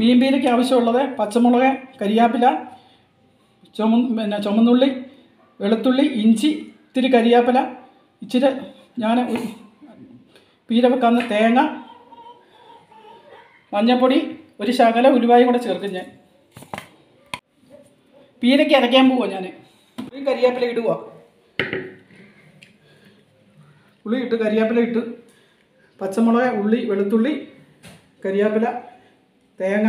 മീൻ പീരയ്ക്ക് ആവശ്യമുള്ളത് പച്ചമുളക് കരിയാപ്പില ചുമ പിന്നെ ചുമന്നുള്ളി വെളുത്തുള്ളി ഇഞ്ചി ഇത്തിരി കരിയാപ്പില ഇച്ചിരി ഞാൻ പീര വെക്കാവുന്ന തേങ്ങ മഞ്ഞൾപ്പൊടി ഒരു ശകല ഉലുവായും കൂടെ ചേർക്കും ഞാൻ. പീരയ്ക്ക് അരയ്ക്കാൻ പോവാ ഞാൻ. ഒരു കരിയാപ്പില ഇടുക ഉള്ളി ഇട്ട് കരിയാപ്പില ഇട്ട് പച്ചമുളക് ഉള്ളി വെളുത്തുള്ളി കരിയാപ്പില തേങ്ങ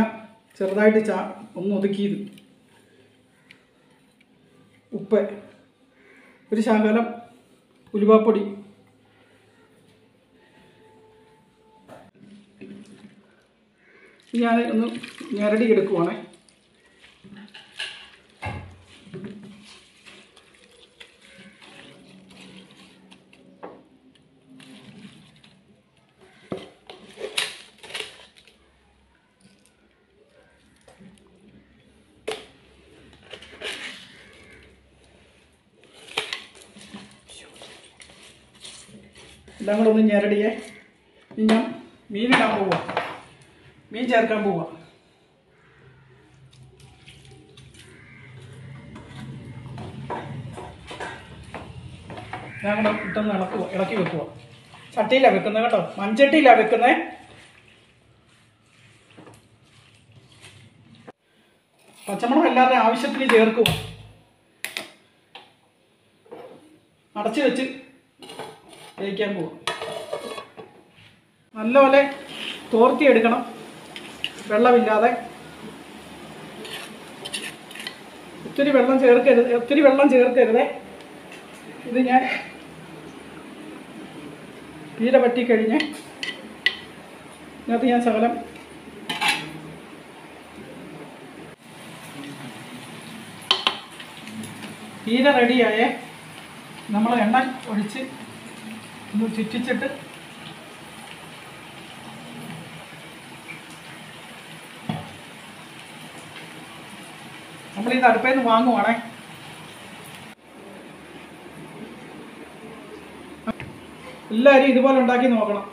ചെറുതായിട്ട് ചാ ഒന്ന് ഒതുക്കിയത്. ഉപ്പ് ഒരു ശകലം ഉലുവാപ്പൊടി. ഞാൻ ഒന്ന് ഞരടി എടുക്കുവാണേ. എല്ലാം കൂടെ ഒന്ന് ഞെരടിയേ. ഇനി ഞാൻ മീനിടാൻ പോവാ. മീൻ ചേർക്കാൻ പോവാ. ഞാൻ കൂടെ ഇട്ടൊന്ന് ഇളക്കുക ഇളക്കി വെക്കുക ചട്ടിയിലാണ് വെക്കുന്നത് കേട്ടോ. മൺചട്ടിയിലാണ് വെക്കുന്നത് പച്ചമുളക് എല്ലാവരുടെയും ആവശ്യത്തിന് ചേർക്കുക അടച്ചു വെച്ച് വേവിക്കാൻ പോകും നല്ലപോലെ തോർത്തി എടുക്കണം വെള്ളമില്ലാതെ. ഒത്തിരി വെള്ളം ചേർക്കരുത് ഒത്തിരി വെള്ളം ചേർക്കരുത്. ഇത് ഞാൻ പീര പറ്റിക്കഴിഞ്ഞ് ഇതിനകത്ത് ഞാൻ ശകലം പീര റെഡിയായേ നമ്മൾ എണ്ണ ഒഴിച്ച് ഒന്ന് ചുറ്റിച്ചിട്ട്. നമ്മൾ ഇത് അടുപ്പേന്ന് വാങ്ങുവാണേ. എല്ലാവരും ഇതുപോലെ ഉണ്ടാക്കി നോക്കണം.